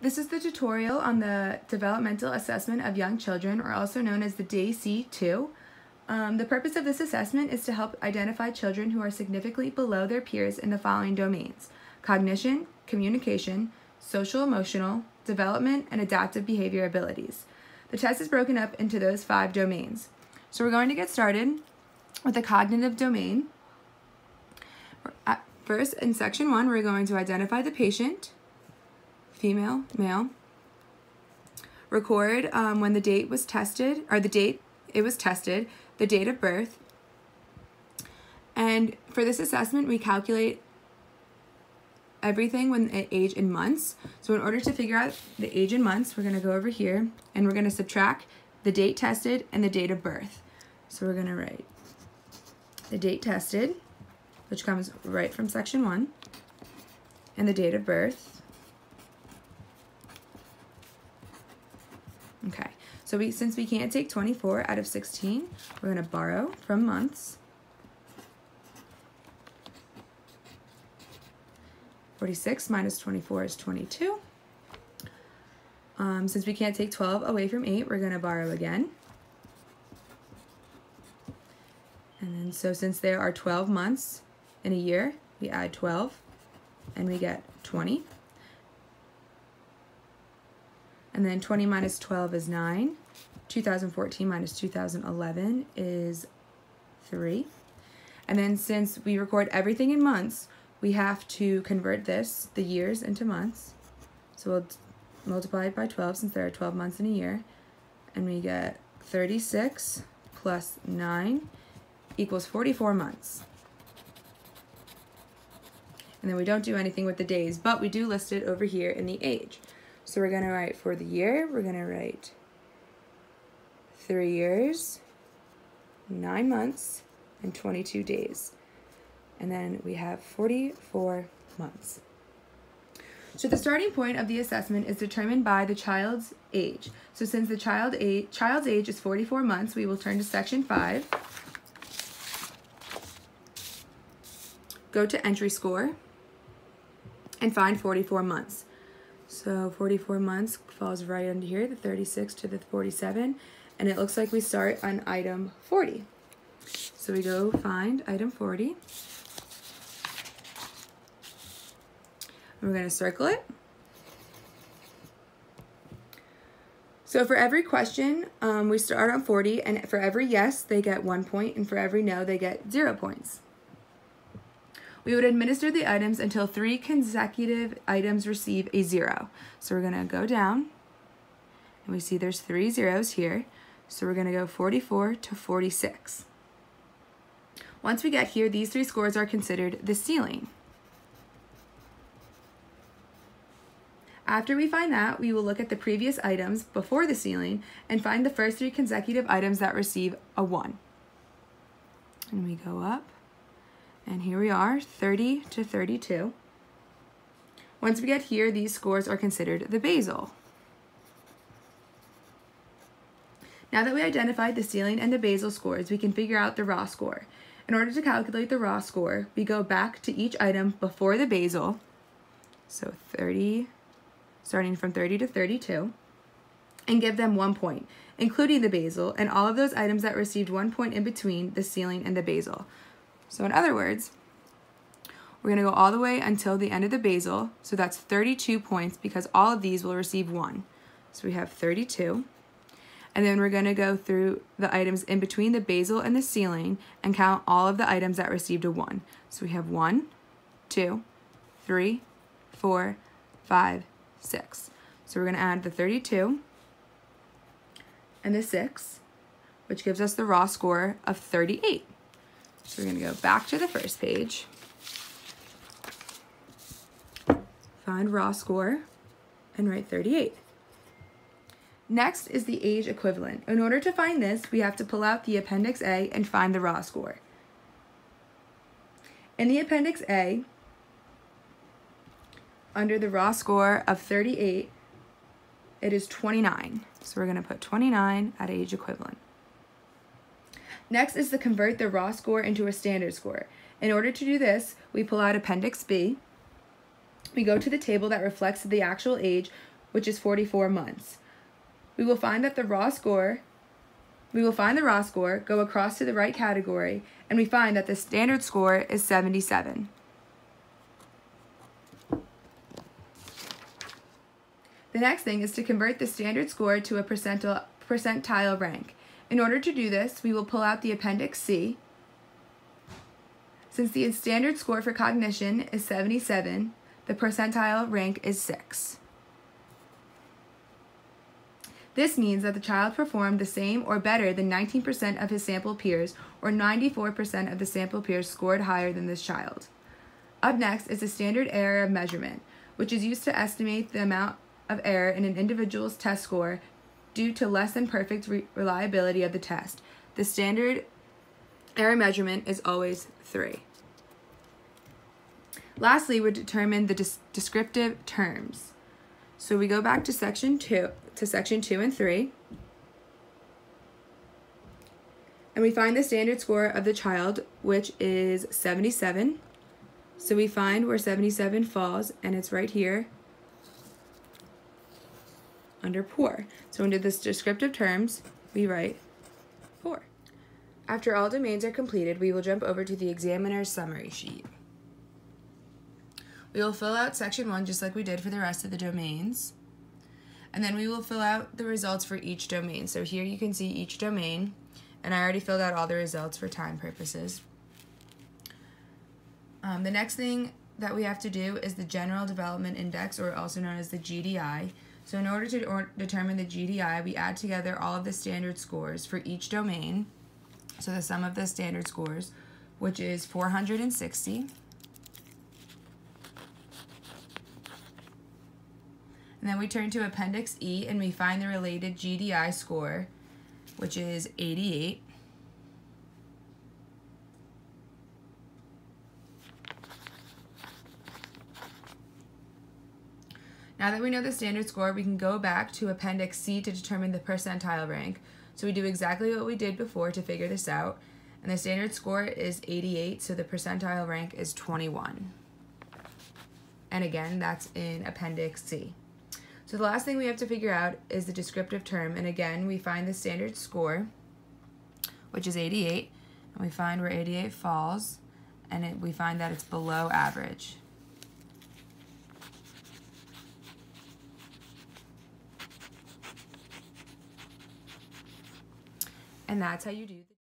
This is the tutorial on the developmental assessment of young children, or also known as the DAYC2. Um, the purpose of this assessment is to help identify children who are significantly below their peers in the following domains cognition, communication, social emotional, development, and adaptive behavior abilities. The test is broken up into those five domains. So we're going to get started with the cognitive domain. First, in section one, we're going to identify the patient female, male. Record um, when the date was tested, or the date it was tested, the date of birth. And for this assessment, we calculate everything when age in months. So in order to figure out the age in months, we're gonna go over here and we're gonna subtract the date tested and the date of birth. So we're gonna write the date tested, which comes right from section one, and the date of birth. So we since we can't take 24 out of 16, we're going to borrow from months. 46 minus 24 is 22. Um, since we can't take 12 away from 8, we're going to borrow again. And then so since there are 12 months in a year, we add 12 and we get 20. And then 20 minus 12 is 9. 2014 minus 2011 is 3. And then since we record everything in months, we have to convert this, the years, into months. So we'll multiply it by 12 since there are 12 months in a year. And we get 36 plus 9 equals 44 months. And then we don't do anything with the days, but we do list it over here in the age. So we're going to write for the year, we're going to write three years, nine months, and 22 days. And then we have 44 months. So the starting point of the assessment is determined by the child's age. So since the child age, child's age is 44 months, we will turn to section 5. Go to entry score and find 44 months. So 44 months falls right under here, the 36 to the 47, and it looks like we start on item 40. So we go find item 40. We're going to circle it. So for every question, um, we start on 40, and for every yes, they get one point, and for every no, they get zero points. We would administer the items until three consecutive items receive a zero. So we're gonna go down and we see there's three zeros here. So we're gonna go 44 to 46. Once we get here, these three scores are considered the ceiling. After we find that, we will look at the previous items before the ceiling and find the first three consecutive items that receive a one. And we go up and here we are, 30 to 32. Once we get here, these scores are considered the basal. Now that we identified the ceiling and the basal scores, we can figure out the raw score. In order to calculate the raw score, we go back to each item before the basal, so 30, starting from 30 to 32, and give them one point, including the basal, and all of those items that received one point in between the ceiling and the basal. So in other words, we're going to go all the way until the end of the basal. So that's 32 points because all of these will receive one. So we have 32. And then we're going to go through the items in between the basal and the ceiling and count all of the items that received a 1. So we have one, two, three, four, five, six. So we're going to add the 32 and the 6, which gives us the raw score of 38. So we're going to go back to the first page. Find raw score and write 38. Next is the age equivalent. In order to find this, we have to pull out the Appendix A and find the raw score. In the Appendix A, under the raw score of 38, it is 29. So we're going to put 29 at age equivalent. Next is to convert the raw score into a standard score. In order to do this, we pull out Appendix B. We go to the table that reflects the actual age which is 44 months. We will find that the raw score, we will find the raw score, go across to the right category, and we find that the standard score is 77. The next thing is to convert the standard score to a percentile, percentile rank. In order to do this, we will pull out the Appendix C. Since the standard score for cognition is 77, the percentile rank is 6. This means that the child performed the same or better than 19% of his sample peers, or 94% of the sample peers scored higher than this child. Up next is the standard error of measurement, which is used to estimate the amount of error in an individual's test score due to less than perfect re reliability of the test. The standard error measurement is always 3. Lastly, we determine the descriptive terms. So we go back to section 2 to section 2 and 3. And we find the standard score of the child, which is 77. So we find where 77 falls, and it's right here under poor. So under this descriptive terms, we write poor. After all domains are completed, we will jump over to the examiner's summary sheet. We will fill out section one just like we did for the rest of the domains. And then we will fill out the results for each domain. So here you can see each domain, and I already filled out all the results for time purposes. Um, the next thing that we have to do is the General Development Index, or also known as the GDI. So in order to or determine the GDI, we add together all of the standard scores for each domain. So the sum of the standard scores, which is 460. And then we turn to Appendix E and we find the related GDI score, which is 88. Now that we know the standard score, we can go back to Appendix C to determine the percentile rank. So we do exactly what we did before to figure this out. And the standard score is 88, so the percentile rank is 21. And again, that's in Appendix C. So the last thing we have to figure out is the descriptive term. And again, we find the standard score, which is 88. And we find where 88 falls. And it, we find that it's below average. And that's how you do